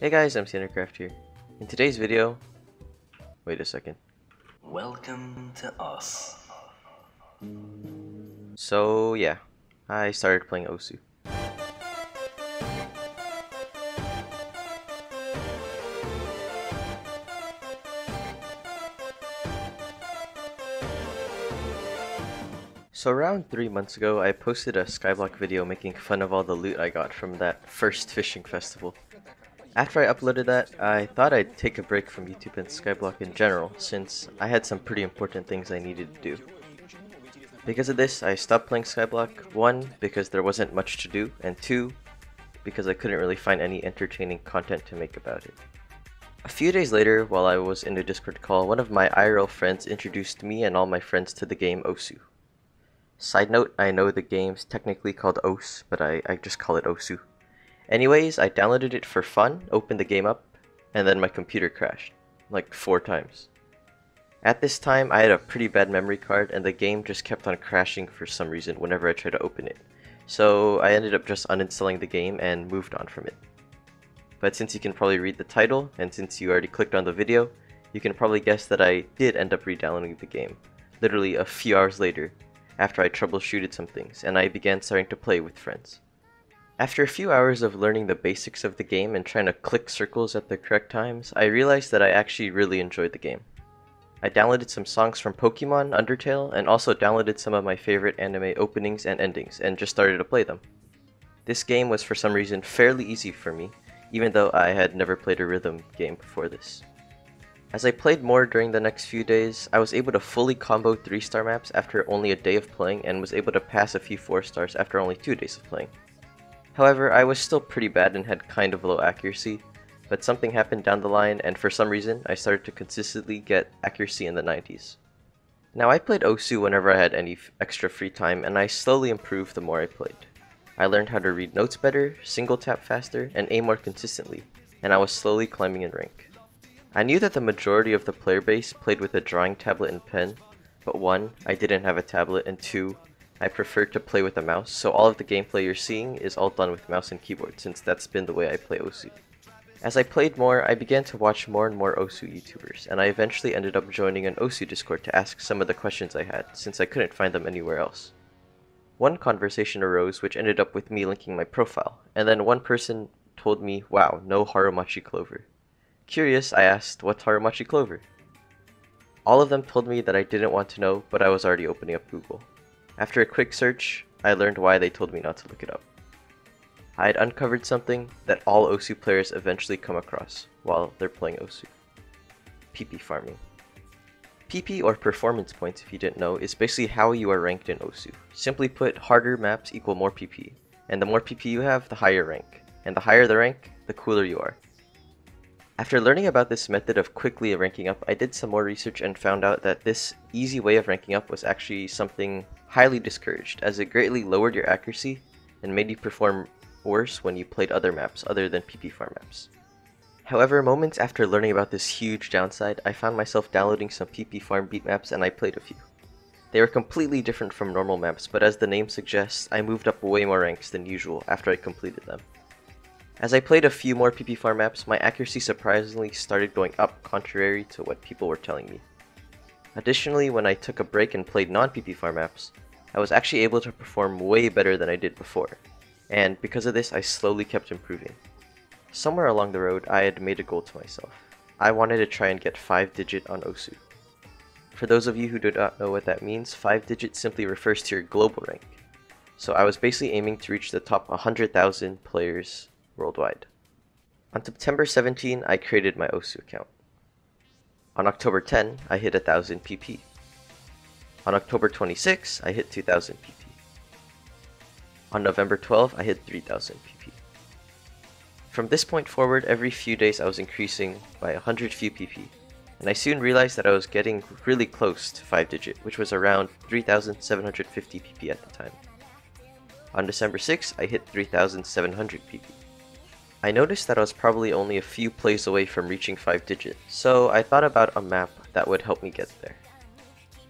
Hey guys, I'm Endercraft here. In today's video, wait a second. Welcome to us. So yeah, I started playing Osu. So around 3 months ago, I posted a Skyblock video making fun of all the loot I got from that first fishing festival. After I uploaded that, I thought I'd take a break from YouTube and Skyblock in general, since I had some pretty important things I needed to do. Because of this, I stopped playing Skyblock, 1, because there wasn't much to do, and 2, because I couldn't really find any entertaining content to make about it. A few days later, while I was in a Discord call, one of my IRL friends introduced me and all my friends to the game Osu. Side note, I know the game's technically called OS, but I, I just call it Osu. Anyways, I downloaded it for fun, opened the game up, and then my computer crashed. Like four times. At this time, I had a pretty bad memory card, and the game just kept on crashing for some reason whenever I tried to open it. So I ended up just uninstalling the game and moved on from it. But since you can probably read the title, and since you already clicked on the video, you can probably guess that I did end up re-downloading the game, literally a few hours later, after I troubleshooted some things, and I began starting to play with friends. After a few hours of learning the basics of the game and trying to click circles at the correct times, I realized that I actually really enjoyed the game. I downloaded some songs from Pokemon, Undertale, and also downloaded some of my favorite anime openings and endings, and just started to play them. This game was for some reason fairly easy for me, even though I had never played a rhythm game before this. As I played more during the next few days, I was able to fully combo 3 star maps after only a day of playing and was able to pass a few 4 stars after only 2 days of playing. However, I was still pretty bad and had kind of low accuracy, but something happened down the line and for some reason I started to consistently get accuracy in the 90s. Now I played Osu whenever I had any extra free time and I slowly improved the more I played. I learned how to read notes better, single tap faster, and aim more consistently, and I was slowly climbing in rank. I knew that the majority of the player base played with a drawing tablet and pen, but one, I didn't have a tablet, and two, I prefer to play with a mouse, so all of the gameplay you're seeing is all done with mouse and keyboard, since that's been the way I play Osu. As I played more, I began to watch more and more Osu YouTubers, and I eventually ended up joining an Osu Discord to ask some of the questions I had, since I couldn't find them anywhere else. One conversation arose which ended up with me linking my profile, and then one person told me, wow, no Harumachi Clover. Curious, I asked, what Harumachi Clover? All of them told me that I didn't want to know, but I was already opening up Google. After a quick search, I learned why they told me not to look it up. I had uncovered something that all Osu players eventually come across while they're playing Osu. PP farming. PP or performance points if you didn't know is basically how you are ranked in Osu. Simply put, harder maps equal more PP, and the more PP you have, the higher rank. And the higher the rank, the cooler you are. After learning about this method of quickly ranking up, I did some more research and found out that this easy way of ranking up was actually something highly discouraged, as it greatly lowered your accuracy and made you perform worse when you played other maps other than PP farm maps. However, moments after learning about this huge downside, I found myself downloading some PP farm beat maps and I played a few. They were completely different from normal maps, but as the name suggests, I moved up way more ranks than usual after I completed them. As I played a few more PP farm maps, my accuracy surprisingly started going up contrary to what people were telling me. Additionally, when I took a break and played non-PP farm maps, I was actually able to perform way better than I did before, and because of this I slowly kept improving. Somewhere along the road, I had made a goal to myself. I wanted to try and get 5 digit on Osu. For those of you who do not know what that means, 5 digit simply refers to your global rank. So I was basically aiming to reach the top 100,000 players worldwide. On September 17, I created my Osu account. On October 10, I hit 1000 PP. On October 26, I hit 2000 PP. On November 12, I hit 3000 PP. From this point forward, every few days I was increasing by 100 few PP, and I soon realized that I was getting really close to 5 digit, which was around 3750 PP at the time. On December 6, I hit 3700 PP. I noticed that I was probably only a few plays away from reaching 5 digits, so I thought about a map that would help me get there.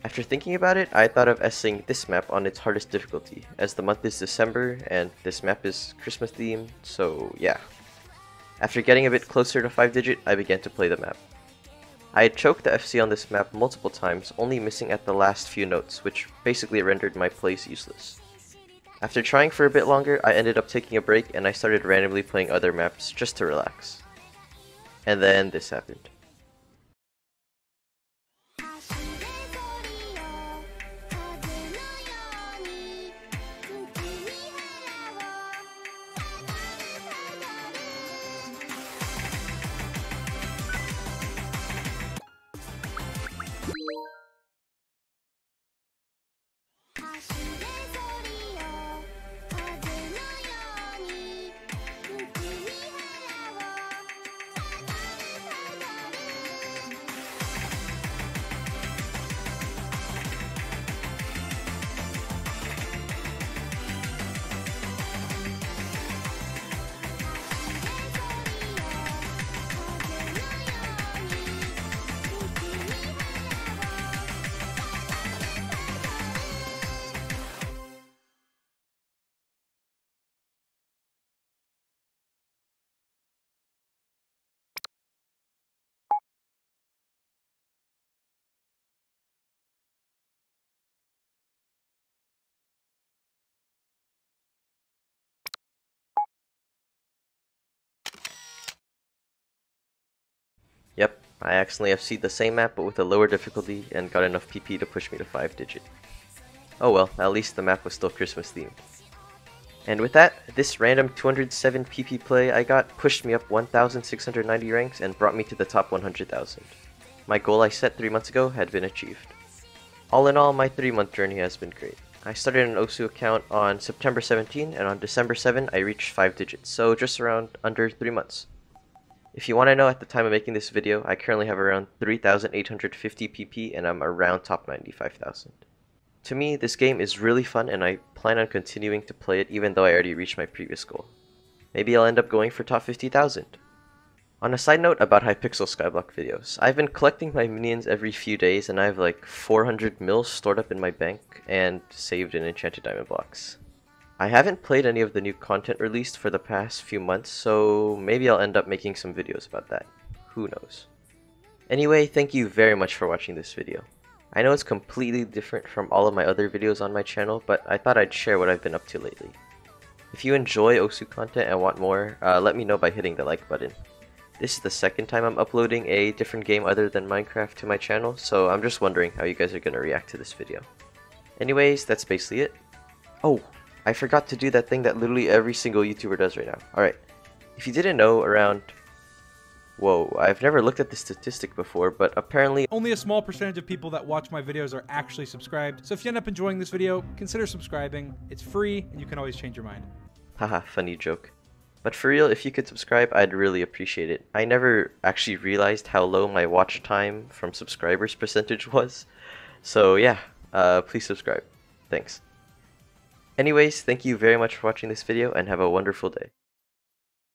After thinking about it, I thought of essaying this map on its hardest difficulty, as the month is December and this map is Christmas themed, so yeah. After getting a bit closer to 5 digit, I began to play the map. I had choked the FC on this map multiple times, only missing at the last few notes, which basically rendered my plays useless. After trying for a bit longer, I ended up taking a break and I started randomly playing other maps just to relax. And then this happened. Yep, I accidentally FC'd the same map but with a lower difficulty and got enough PP to push me to 5 digit. Oh well, at least the map was still Christmas themed. And with that, this random 207 PP play I got pushed me up 1690 ranks and brought me to the top 100,000. My goal I set 3 months ago had been achieved. All in all, my 3 month journey has been great. I started an Osu account on September 17 and on December 7 I reached 5 digits, so just around under 3 months. If you want to know at the time of making this video, I currently have around 3,850 PP and I'm around top 95,000. To me, this game is really fun and I plan on continuing to play it even though I already reached my previous goal. Maybe I'll end up going for top 50,000. On a side note about Hypixel Skyblock videos, I've been collecting my minions every few days and I have like 400 mils stored up in my bank and saved in enchanted diamond blocks. I haven't played any of the new content released for the past few months, so maybe I'll end up making some videos about that. Who knows. Anyway, thank you very much for watching this video. I know it's completely different from all of my other videos on my channel, but I thought I'd share what I've been up to lately. If you enjoy Osu content and want more, uh, let me know by hitting the like button. This is the second time I'm uploading a different game other than Minecraft to my channel, so I'm just wondering how you guys are going to react to this video. Anyways, that's basically it. Oh, I forgot to do that thing that literally every single YouTuber does right now. Alright, if you didn't know, around... Whoa, I've never looked at the statistic before, but apparently... Only a small percentage of people that watch my videos are actually subscribed, so if you end up enjoying this video, consider subscribing. It's free, and you can always change your mind. Haha, funny joke. But for real, if you could subscribe, I'd really appreciate it. I never actually realized how low my watch time from subscribers percentage was. So yeah, uh, please subscribe. Thanks. Anyways, thank you very much for watching this video and have a wonderful day.